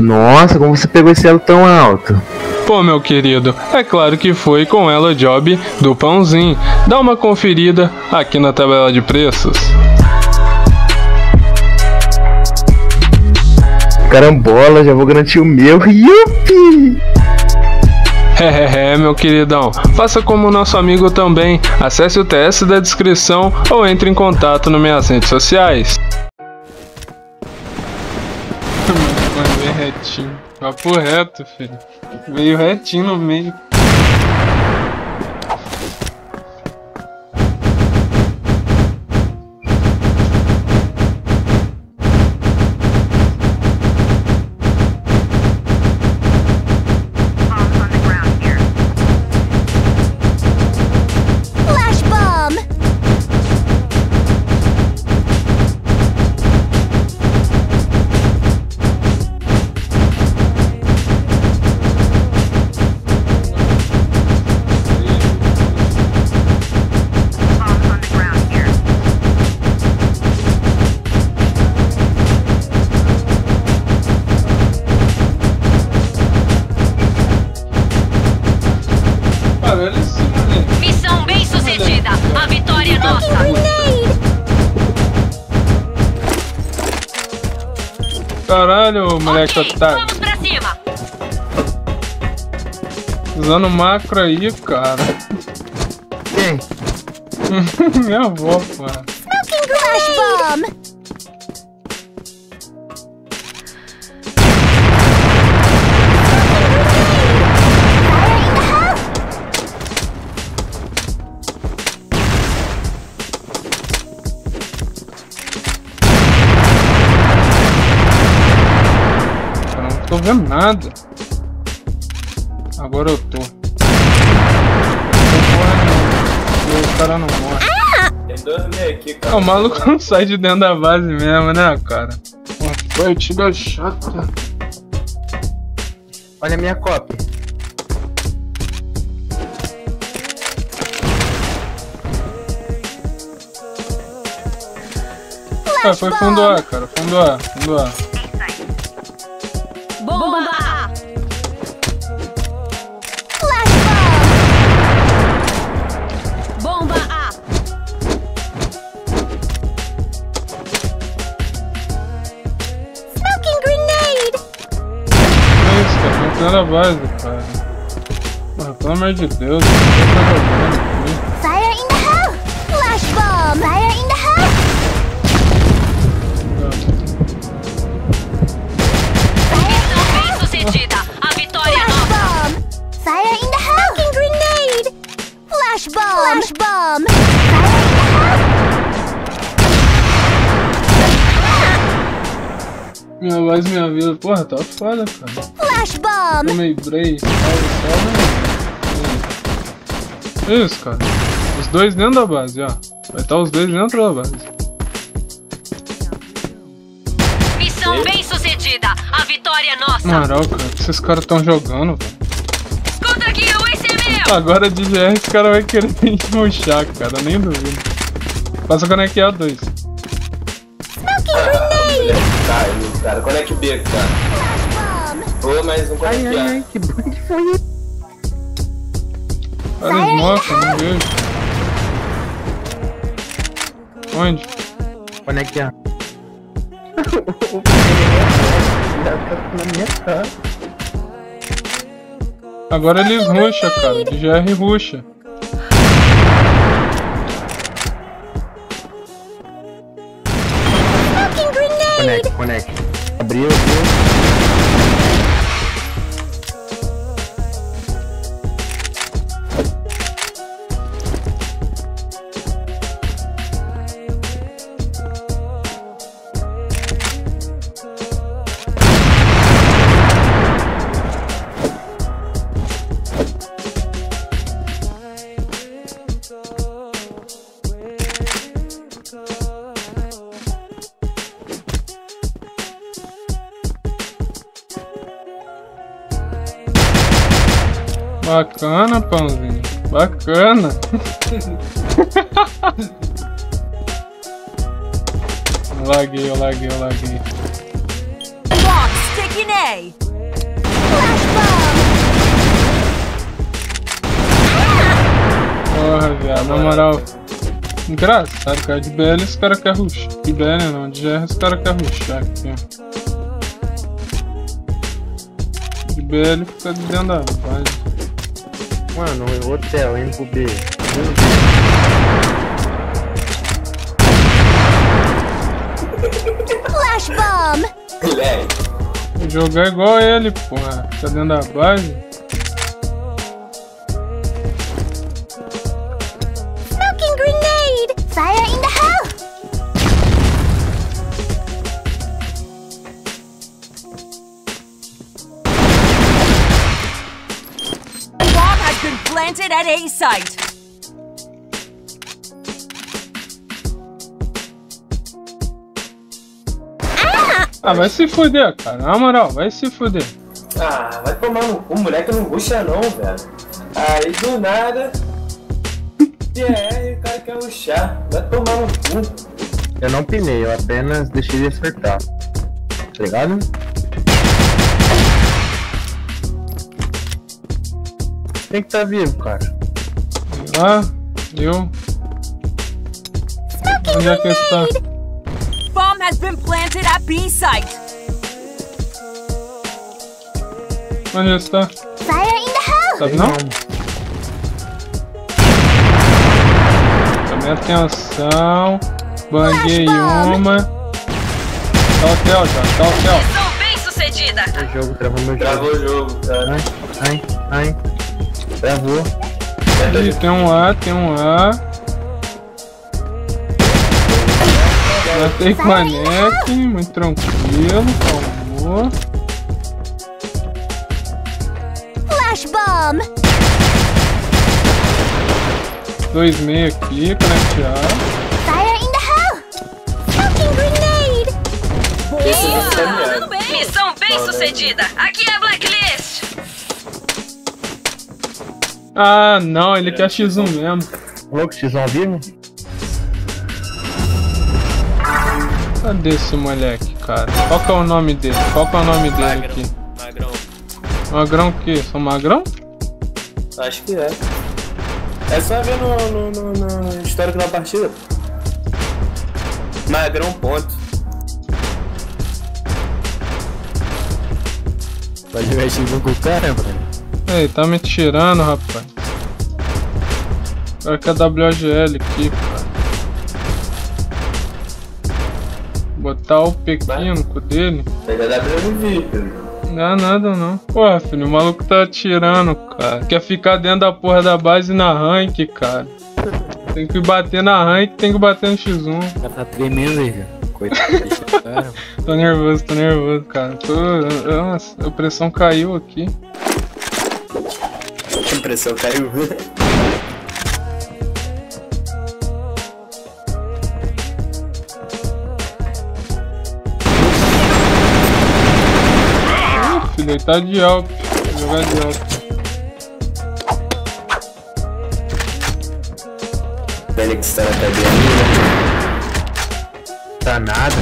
Nossa, como você pegou esse elo tão alto? Pô, meu querido, é claro que foi com ela job do pãozinho. Dá uma conferida aqui na tabela de preços. Carambola, já vou garantir o meu. Yupi! É, é, meu queridão. Faça como nosso amigo também. Acesse o TS da descrição ou entre em contato nas minhas redes sociais. Mano, veio retinho. Papo reto, filho. Veio retinho no meio. Caralho, moleque Ok, otário. vamos pra cima. Usando macro aí, cara. Quem? Minha avó, mano. Flash bomb! Eu vendo nada. Agora eu tô. Não morre não. O cara não morre. Tem dois meio aqui, cara. Ah, o maluco não sai de dentro da base mesmo, né, cara? Pô, partida chata. Olha a minha cópia. Ah, foi fundo A, cara. Fundo A, fundo A. da base, cara. Porra, pelo amor de Deus. O que tá jogando Minha voz, minha vida. Porra, tá foda, cara. Flash bomb! Tomei break. Salve, salve. Isso, cara. Os dois dentro da base, ó. Vai estar os dois dentro da base. Missão bem sucedida. A vitória é nossa. Moral, cara, o que esses caras tão jogando, velho? Escuta aqui, o é meu. Agora de GR esse cara vai querer me puxar, cara, nem duvido. Passa conectar dois. Smoking Ah, grenade! Cara. Conecta o B, cara. Flash bomb! Ô, mais um Ai, ai, conectar. ai, que bug foi isso? Olha os mocos, não vejo. Onde? Conectar. Já tá na minha cara. Agora eles ruxa, cara. De GR ruxa. Smoking grenade! abriu, abriu. Laguei, eu laguei, eu laguei. Bomb sticking A. Flash bomb! Porra, viado, na moral. Engraçado, cara. De BL esse cara quer ruxar. De BL não, de GR esse cara quer ruxar aqui, ó. De BL fica dentro da base. Mano, hotel, indo pro B. Flash bomb! Vou jogar igual ele, porra. Fica dentro da base. Smoking grenade! Fire in the hole! Bomb has been planted at A site. Ah, vai se fuder, cara. Na moral, vai se fuder. Ah, vai tomar no cu, moleque não ruxa não, velho. Aí do nada. DR, o cara quer ruxar. Vai tomar no cu. Eu não pinei, eu apenas deixei ele acertar. Tá ligado? Tem que tá vivo, cara. Ah, eu. Onde é que está? Bomb has been planted at B site. Onde está? Fire in the hole! Sabe não? Também atenção. Banguei uma. Tá hotel já, tá hotel. Missão bem sucedida. O jogo travou meu jogo. Travou o jogo, cara. Ai, ai, ai. Travou. Ih, tem um A, tem um A. A NEC, muito tranquilo, calmou. Flash bomb! Dois meio aqui, conectear. Fire in the hole! Smoking grenade! Tá mirado. Missão bem sucedida. Aqui é a Blacklist. Ah, não, ele quer X1 mesmo. Louco, X ao vivo? Cadê esse moleque, cara? Qual que é o nome dele? Qual que é o nome dele aqui? Magrão. Magrão o quê? Sou magrão? Acho que é. É só ver no, no, no, no histórico da partida. Magrão ponto. Vai jogar X1 com o cara, mano? Ei, tá me tirando, rapaz. Agora que é WGL aqui, Botar o pequeno dele. Não dá nada não. Porra, filho, o maluco tá atirando, cara. Quer ficar dentro da porra da base na rank, cara. Tem que bater na rank, tem que bater no X1. cara tá tremendo aí, cara. Coitado. Tô nervoso, tô nervoso, cara. Tô. Nossa, a pressão caiu aqui. A impressão caiu. Tá de alto. Jogar de alto. Fênix tá na cadeia. Tá nada.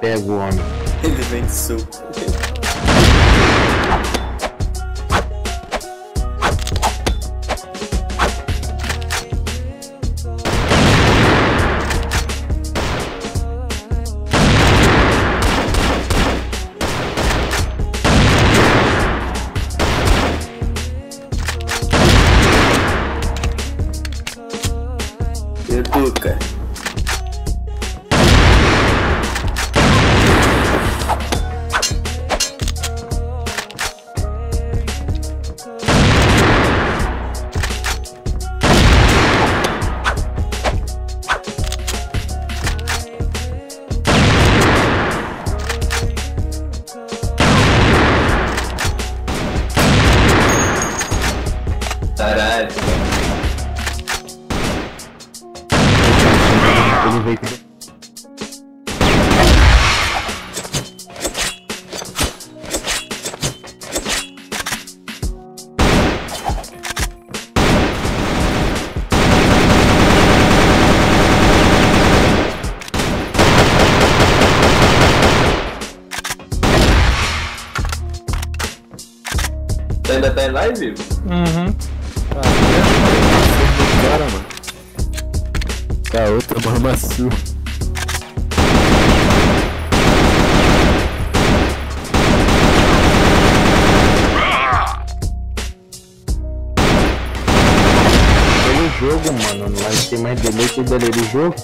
Pega o homem. Ele vem de suco. Bootcut. Você ainda tá em live? Mamaçu. Pelo jogo, mano. Não vai ter mais delay que delay do jogo.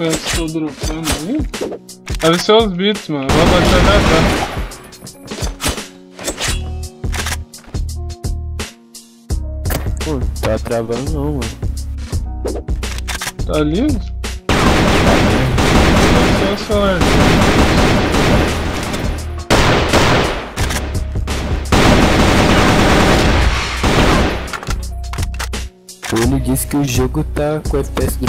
Estou dropando. Deve ser os beats, mano. Vou bater já já. Pô, tá travando não, mano. Tá lindo? O celular. Ele disse que o jogo tá com FPS do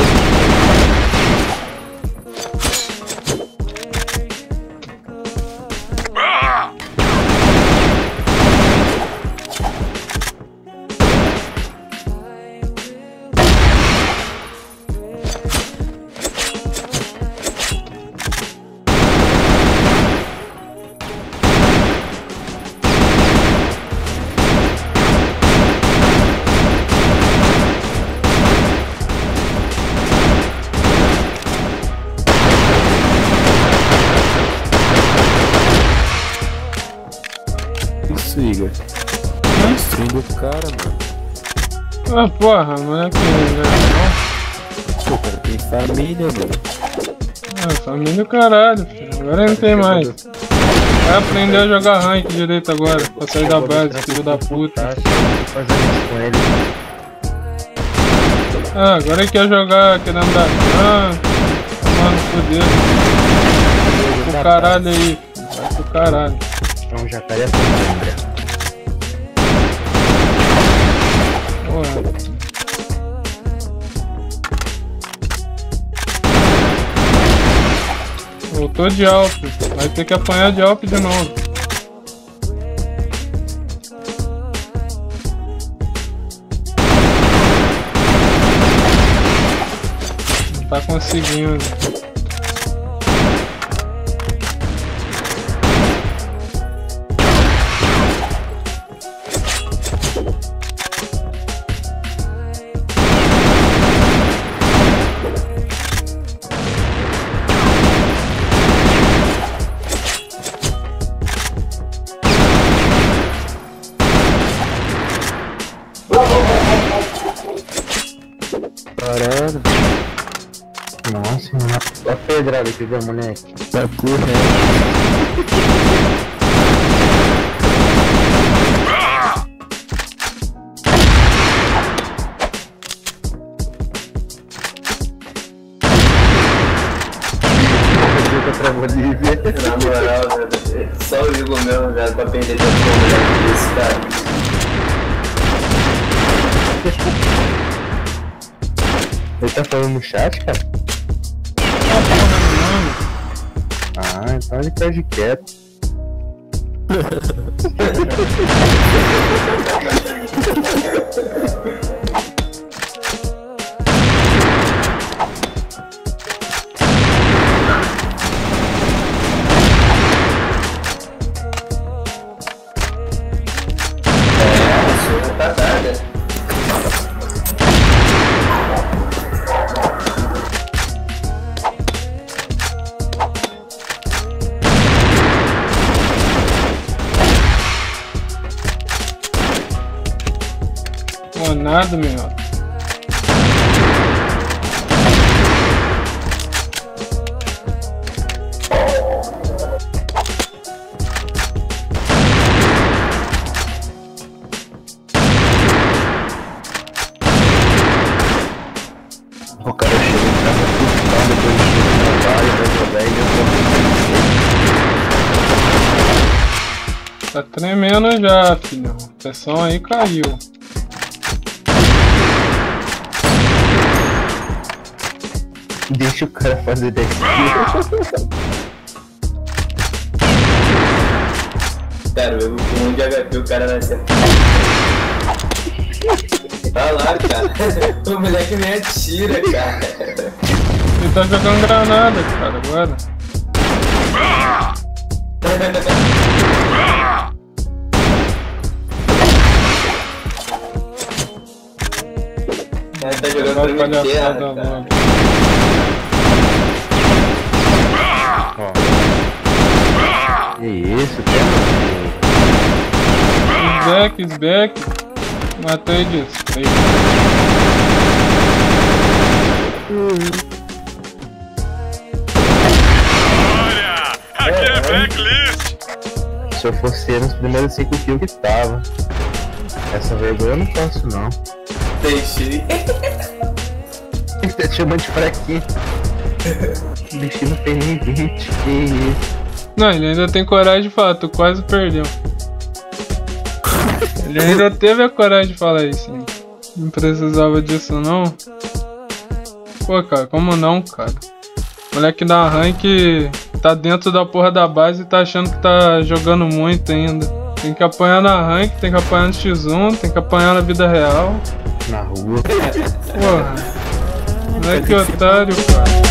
Isso, Igor. Destruindo o cara, mano. Ah, porra, não é que. Né? Pô, cara, tem família, mano. Ah, família do caralho, filho. Agora não tem mais. Vai aprender a jogar rank direito agora, pra sair da base, filho da puta. Tá fazendo isso com ele. Ah, agora ele quer jogar, querendo dar rank. Tomar no cu dele. Vai pro caralho aí. Vai pro caralho. Um jacaré com. Voltou de Alp. Vai ter que apanhar de Alp de novo. Não tá conseguindo. Pedrada que deu, moleque. Tá. Fica pra Bolívia. Na moral, velho. Só o Igor mesmo, velho, pra perder um moleque desse, cara. Ele tá falando no chat, cara? Ah, então ele perde quieto. tremendo já, filho. A pressão aí caiu. Deixa o cara fazer 10 Cara, eu com um de HP o cara vai acertar. Tá lá, cara. O moleque me atira, cara. Ele tá jogando granada, cara, agora. Ele tá jogando pra palhaçada terra, cara. Que isso, cara? Sback, Sback. Matei de spray. Se eu fosse nos primeiros 5 kills que tava. Essa vergonha eu não faço não. Deixei. Ele tá te chamando de fraquinho. O bichinho não tem nem 20. Que isso. Não, ele ainda tem coragem de falar, tu quase perdeu. Ele ainda teve a coragem de falar isso, hein? Não precisava disso não. Pô, cara, como não, cara? Moleque da rank tá dentro da porra da base e tá achando que tá jogando muito ainda. Tem que apanhar na rank, tem que apanhar no X1, tem que apanhar na vida real. Na rua. Porra. Moleque otário, cara.